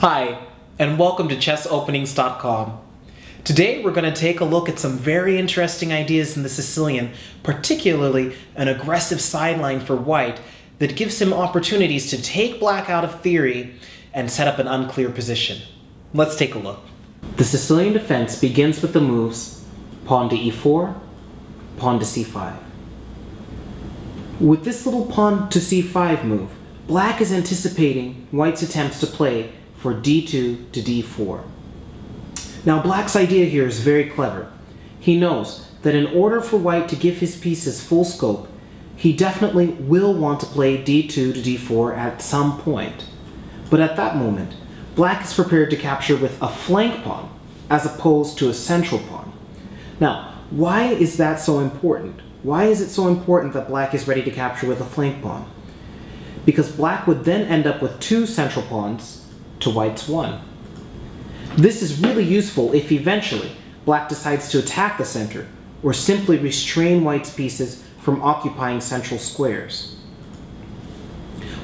Hi, and welcome to chessopenings.com. Today we're going to take a look at some very interesting ideas in the Sicilian, particularly an aggressive sideline for white that gives him opportunities to take black out of theory and set up an unclear position. Let's take a look. The Sicilian defense begins with the moves pawn to e4, pawn to c5. With this little pawn to c5 move, black is anticipating white's attempts to play for d2 to d4. Now black's idea here is very clever. He knows that in order for white to give his pieces full scope, he definitely will want to play d2 to d4 at some point. But at that moment, black is prepared to capture with a flank pawn as opposed to a central pawn. Now, why is that so important? Why is it so important that black is ready to capture with a flank pawn? Because black would then end up with two central pawns to white's 1. This is really useful if eventually black decides to attack the center or simply restrain white's pieces from occupying central squares.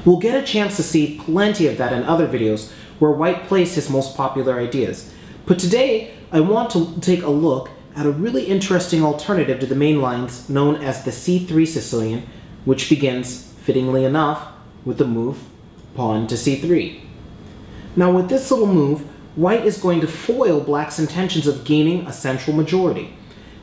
We'll get a chance to see plenty of that in other videos where white plays his most popular ideas. But today, I want to take a look at a really interesting alternative to the main lines known as the c3 Sicilian, which begins, fittingly enough, with the move pawn to c3. Now with this little move, white is going to foil black's intentions of gaining a central majority.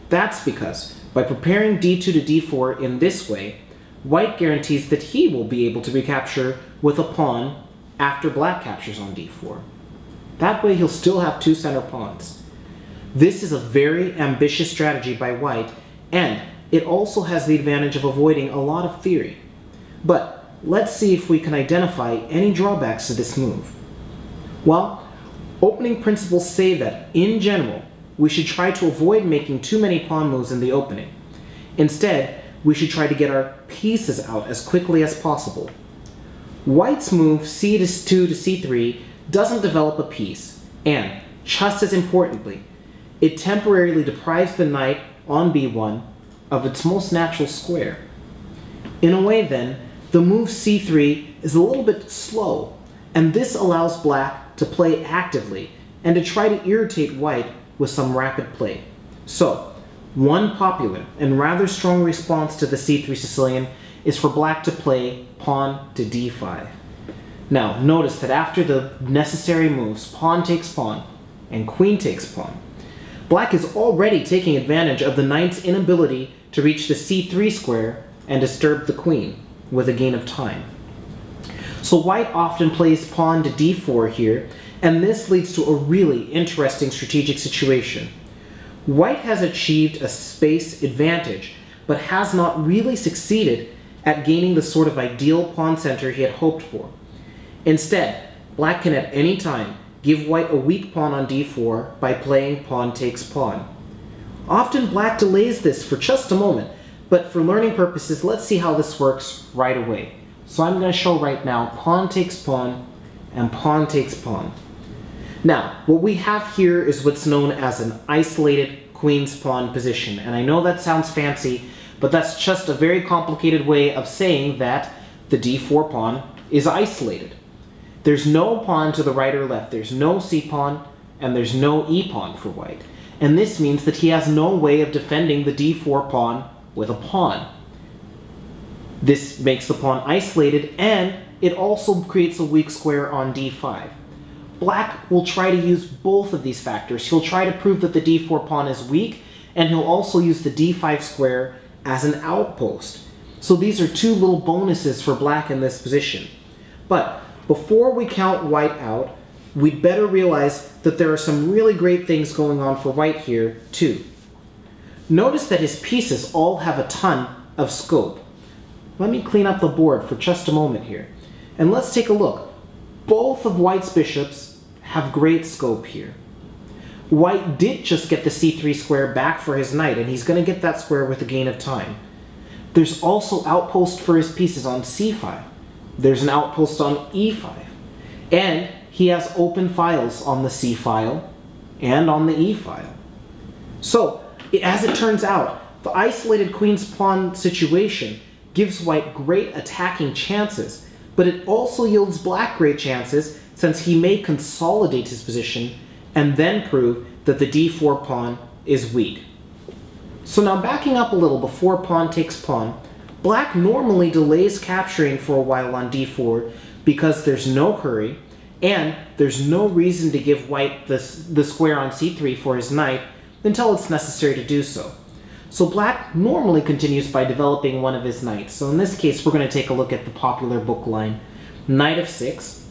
That's because by preparing d2 to d4 in this way, white guarantees that he will be able to recapture with a pawn after black captures on d4. That way he'll still have two center pawns. This is a very ambitious strategy by white, and it also has the advantage of avoiding a lot of theory. But let's see if we can identify any drawbacks to this move. Well, opening principles say that, in general, we should try to avoid making too many pawn moves in the opening. Instead, we should try to get our pieces out as quickly as possible. White's move c2 to c3 doesn't develop a piece, and, just as importantly, it temporarily deprives the knight on b1 of its most natural square. In a way then, the move c3 is a little bit slow, and this allows black to play actively and to try to irritate white with some rapid play. So, one popular and rather strong response to the c3 Sicilian is for black to play pawn to d5. Now, notice that after the necessary moves, pawn takes pawn and queen takes pawn, black is already taking advantage of the knight's inability to reach the c3 square and disturb the queen with a gain of time. So white often plays pawn to d4 here, and this leads to a really interesting strategic situation. White has achieved a space advantage, but has not really succeeded at gaining the sort of ideal pawn center he had hoped for. Instead, black can at any time give white a weak pawn on d4 by playing pawn takes pawn. Often black delays this for just a moment, but for learning purposes, let's see how this works right away. So I'm going to show right now pawn takes pawn and pawn takes pawn. Now, what we have here is what's known as an isolated queen's pawn position. And I know that sounds fancy, but that's just a very complicated way of saying that the d4 pawn is isolated. There's no pawn to the right or left. There's no c pawn, and there's no e pawn for white. And this means that he has no way of defending the d4 pawn with a pawn. This makes the pawn isolated, and it also creates a weak square on d5. Black will try to use both of these factors. He'll try to prove that the d4 pawn is weak, and he'll also use the d5 square as an outpost. So these are two little bonuses for black in this position. But before we count white out, we'd better realize that there are some really great things going on for white here, too. Notice that his pieces all have a ton of scope. Let me clean up the board for just a moment here. And let's take a look. Both of White's bishops have great scope here. White did just get the c3 square back for his knight, and he's going to get that square with a gain of time. There's also outpost for his pieces on c5. There's an outpost on e5. And he has open files on the c file and on the e file. So, as it turns out, the isolated queen's pawn situation gives white great attacking chances, but it also yields black great chances since he may consolidate his position and then prove that the d4 pawn is weak. So now backing up a little before pawn takes pawn, black normally delays capturing for a while on d4 because there's no hurry and there's no reason to give white the, the square on c3 for his knight until it's necessary to do so. So black normally continues by developing one of his knights. So in this case, we're going to take a look at the popular book line, knight f6,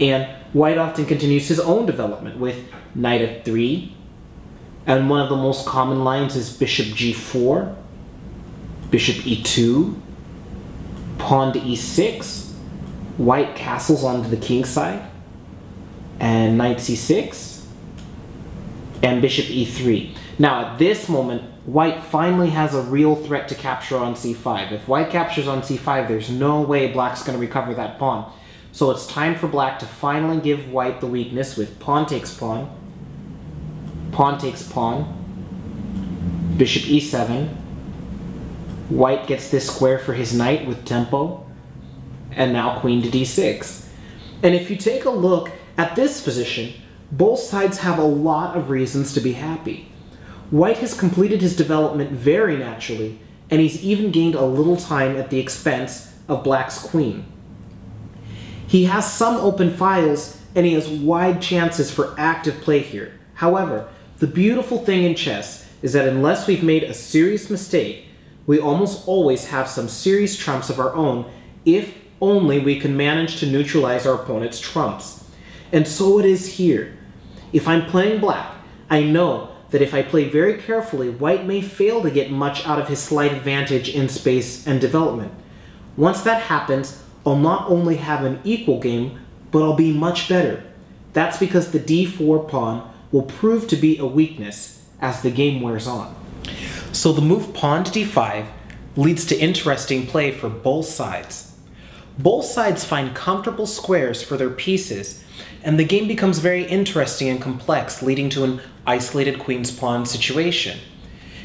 and white often continues his own development with knight f3, and one of the most common lines is bishop g4, bishop e2, pawn to e6, white castles onto the king side, and knight c6, and bishop e3. Now at this moment, white finally has a real threat to capture on c5. If white captures on c5, there's no way black's going to recover that pawn. So it's time for black to finally give white the weakness with pawn takes pawn, pawn takes pawn, bishop e7, white gets this square for his knight with tempo, and now queen to d6. And if you take a look at this position, both sides have a lot of reasons to be happy. White has completed his development very naturally, and he's even gained a little time at the expense of black's queen. He has some open files, and he has wide chances for active play here. However, the beautiful thing in chess is that unless we've made a serious mistake, we almost always have some serious trumps of our own if only we can manage to neutralize our opponent's trumps. And so it is here. If I'm playing black, I know that if I play very carefully, white may fail to get much out of his slight advantage in space and development. Once that happens, I'll not only have an equal game, but I'll be much better. That's because the d4 pawn will prove to be a weakness as the game wears on. So the move pawn to d5 leads to interesting play for both sides. Both sides find comfortable squares for their pieces, and the game becomes very interesting and complex, leading to an isolated queen's pawn situation.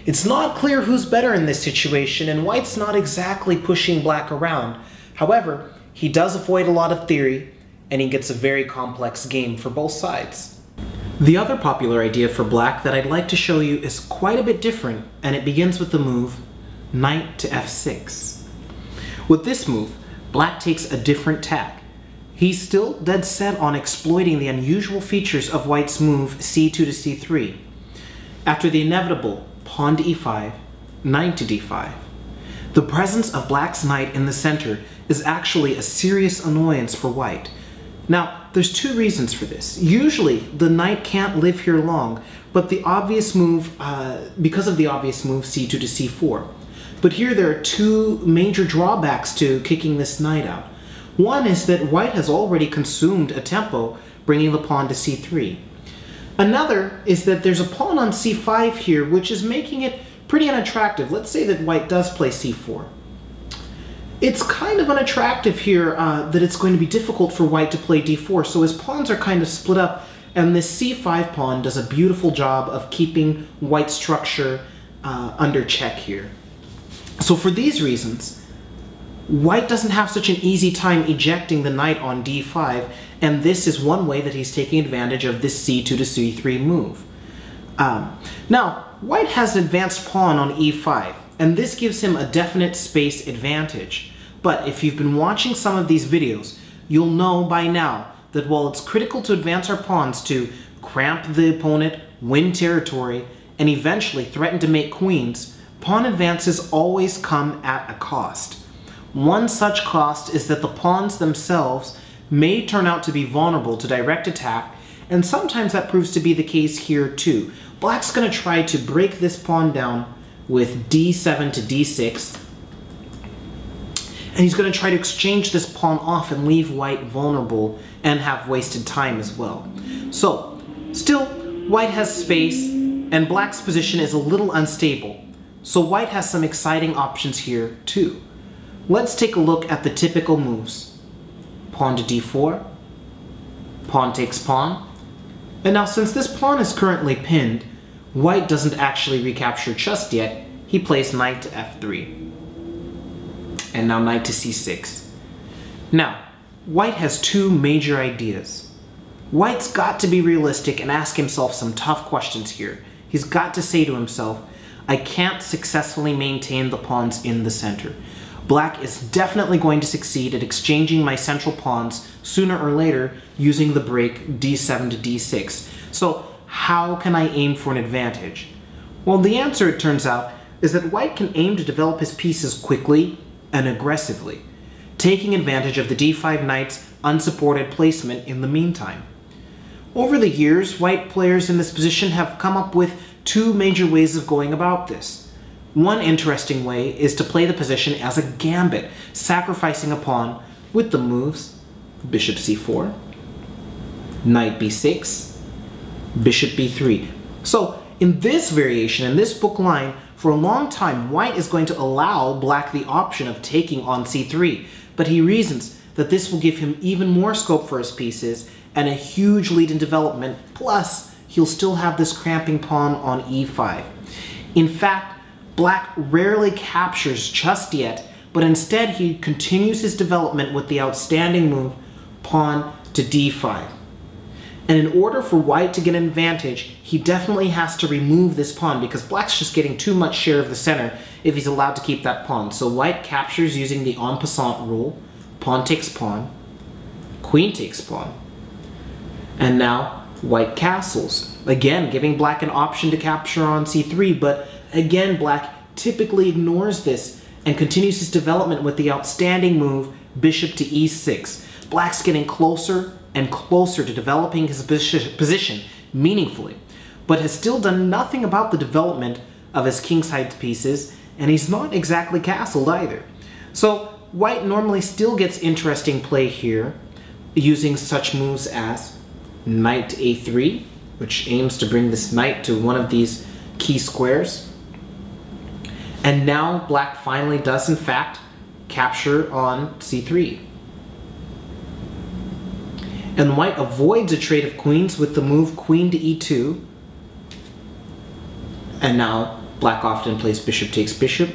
It's not clear who's better in this situation, and white's not exactly pushing black around. However, he does avoid a lot of theory, and he gets a very complex game for both sides. The other popular idea for black that I'd like to show you is quite a bit different, and it begins with the move knight to f6. With this move, black takes a different tack. He's still dead set on exploiting the unusual features of white's move c2 to c3. After the inevitable pawn to e5, knight to d5, the presence of black's knight in the center is actually a serious annoyance for white, now, there's two reasons for this. Usually, the knight can't live here long, but the obvious move, uh, because of the obvious move c2 to c4. But here there are two major drawbacks to kicking this knight out. One is that white has already consumed a tempo, bringing the pawn to c3. Another is that there's a pawn on c5 here, which is making it pretty unattractive. Let's say that white does play c4 it's kind of unattractive here uh, that it's going to be difficult for white to play d4, so his pawns are kind of split up, and this c5 pawn does a beautiful job of keeping white structure uh, under check here. So for these reasons, white doesn't have such an easy time ejecting the knight on d5, and this is one way that he's taking advantage of this c2 to c3 move. Um, now, white has an advanced pawn on e5, and this gives him a definite space advantage. But if you've been watching some of these videos, you'll know by now that while it's critical to advance our pawns to cramp the opponent, win territory, and eventually threaten to make queens, pawn advances always come at a cost. One such cost is that the pawns themselves may turn out to be vulnerable to direct attack, and sometimes that proves to be the case here too. Black's going to try to break this pawn down with d7 to d6. And he's going to try to exchange this pawn off and leave white vulnerable and have wasted time as well. So, still, white has space, and black's position is a little unstable. So white has some exciting options here too. Let's take a look at the typical moves. Pawn to d4, pawn takes pawn, and now since this pawn is currently pinned, White doesn't actually recapture just yet, he plays knight to f3. And now knight to c6. Now, white has two major ideas. White's got to be realistic and ask himself some tough questions here. He's got to say to himself, I can't successfully maintain the pawns in the center. Black is definitely going to succeed at exchanging my central pawns sooner or later using the break d7 to d6. So how can I aim for an advantage? Well, the answer, it turns out, is that white can aim to develop his pieces quickly and aggressively, taking advantage of the d5 knight's unsupported placement in the meantime. Over the years, white players in this position have come up with two major ways of going about this. One interesting way is to play the position as a gambit, sacrificing a pawn with the moves bishop c4, knight b6, bishop b3. So in this variation, in this book line, for a long time, white is going to allow black the option of taking on c3, but he reasons that this will give him even more scope for his pieces and a huge lead in development, plus he'll still have this cramping pawn on e5. In fact, Black rarely captures just yet, but instead he continues his development with the outstanding move pawn to d5. And in order for white to get an advantage, he definitely has to remove this pawn because black's just getting too much share of the center if he's allowed to keep that pawn. So white captures using the en passant rule, pawn takes pawn, queen takes pawn, and now white castles. Again, giving black an option to capture on c3, but Again, black typically ignores this and continues his development with the outstanding move bishop to e6. Black's getting closer and closer to developing his position meaningfully, but has still done nothing about the development of his kingside pieces, and he's not exactly castled either. So white normally still gets interesting play here, using such moves as knight a3, which aims to bring this knight to one of these key squares, and now black finally does in fact capture on c3. And white avoids a trade of queens with the move queen to e2. And now black often plays bishop takes bishop.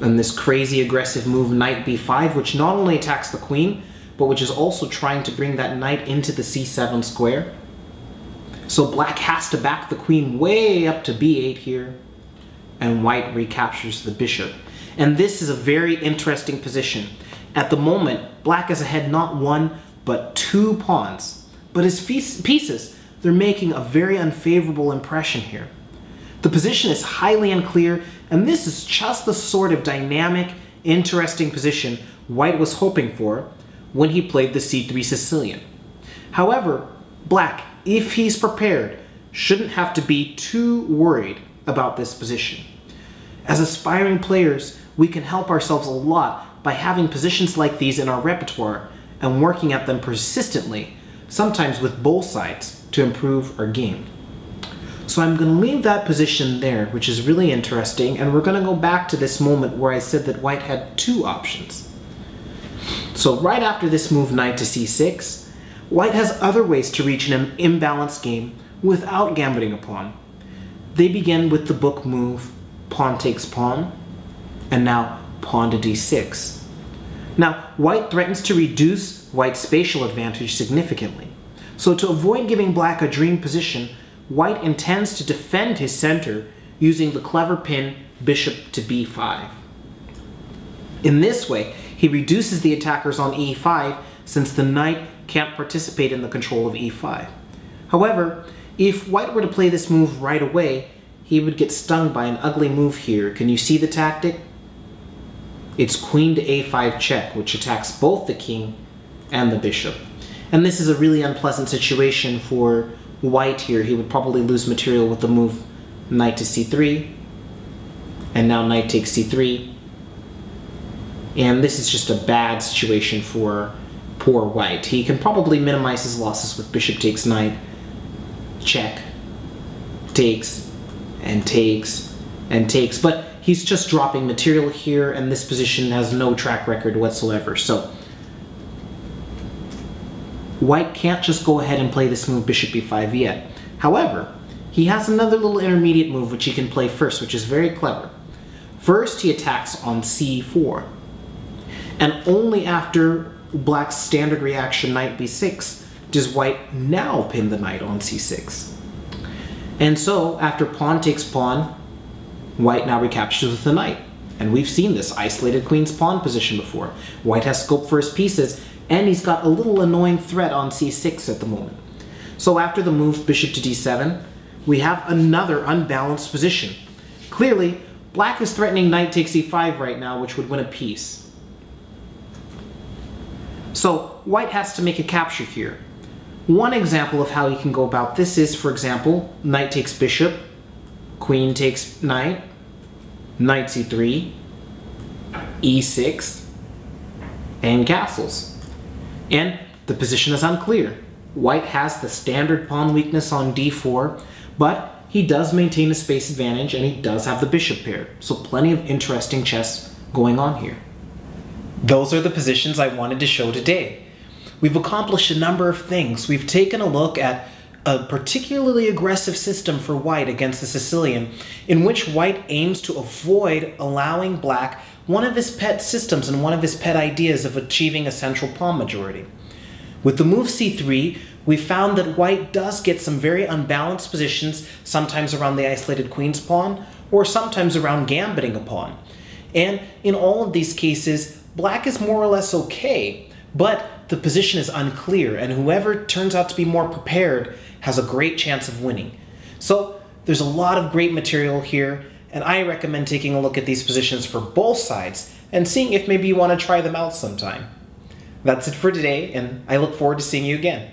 And this crazy aggressive move knight b5, which not only attacks the queen, but which is also trying to bring that knight into the c7 square. So black has to back the queen way up to b8 here and white recaptures the bishop. And this is a very interesting position. At the moment, black is ahead not one, but two pawns. But his pieces, they're making a very unfavorable impression here. The position is highly unclear, and this is just the sort of dynamic, interesting position white was hoping for when he played the c3 Sicilian. However, black, if he's prepared, shouldn't have to be too worried about this position. As aspiring players, we can help ourselves a lot by having positions like these in our repertoire and working at them persistently, sometimes with both sides, to improve our game. So I'm going to leave that position there, which is really interesting, and we're going to go back to this moment where I said that white had two options. So right after this move knight to c6, white has other ways to reach an imbalanced game without gambiting a pawn. They begin with the book move pawn takes pawn, and now pawn to d6. Now, white threatens to reduce white's spatial advantage significantly. So to avoid giving black a dream position, white intends to defend his center using the clever pin bishop to b5. In this way, he reduces the attackers on e5 since the knight can't participate in the control of e5. However, if white were to play this move right away, he would get stung by an ugly move here. Can you see the tactic? It's queen to a5 check, which attacks both the king and the bishop. And this is a really unpleasant situation for white here. He would probably lose material with the move knight to c3, and now knight takes c3. And this is just a bad situation for poor white. He can probably minimize his losses with bishop takes knight, check, takes, and takes and takes. But he's just dropping material here, and this position has no track record whatsoever. So white can't just go ahead and play this move bishop b5 yet. However, he has another little intermediate move which he can play first, which is very clever. First, he attacks on c4. And only after black's standard reaction knight b6 does white now pin the knight on c6? And so, after pawn takes pawn, white now recaptures the knight. And we've seen this isolated queen's pawn position before. White has scope for his pieces, and he's got a little annoying threat on c6 at the moment. So after the move bishop to d7, we have another unbalanced position. Clearly, black is threatening knight takes e5 right now, which would win a piece. So white has to make a capture here. One example of how you can go about this is, for example, knight takes bishop, queen takes knight, knight c3, e6, and castles. And the position is unclear. White has the standard pawn weakness on d4, but he does maintain a space advantage and he does have the bishop pair. So plenty of interesting chess going on here. Those are the positions I wanted to show today. We've accomplished a number of things. We've taken a look at a particularly aggressive system for white against the Sicilian, in which white aims to avoid allowing black one of his pet systems and one of his pet ideas of achieving a central pawn majority. With the move c3, we found that white does get some very unbalanced positions, sometimes around the isolated queen's pawn, or sometimes around gambiting a pawn. And in all of these cases, black is more or less okay, but the position is unclear, and whoever turns out to be more prepared has a great chance of winning. So there's a lot of great material here, and I recommend taking a look at these positions for both sides and seeing if maybe you want to try them out sometime. That's it for today, and I look forward to seeing you again.